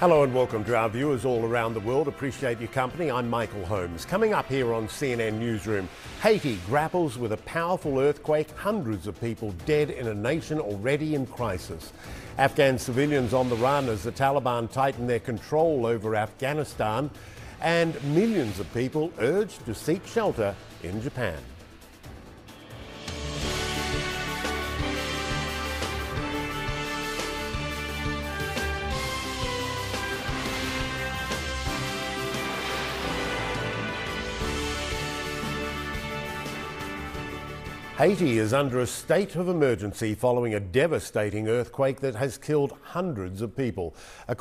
Hello and welcome to our viewers all around the world. Appreciate your company. I'm Michael Holmes. Coming up here on CNN Newsroom, Haiti grapples with a powerful earthquake, hundreds of people dead in a nation already in crisis. Afghan civilians on the run as the Taliban tighten their control over Afghanistan, and millions of people urged to seek shelter in Japan. Haiti is under a state of emergency following a devastating earthquake that has killed hundreds of people. According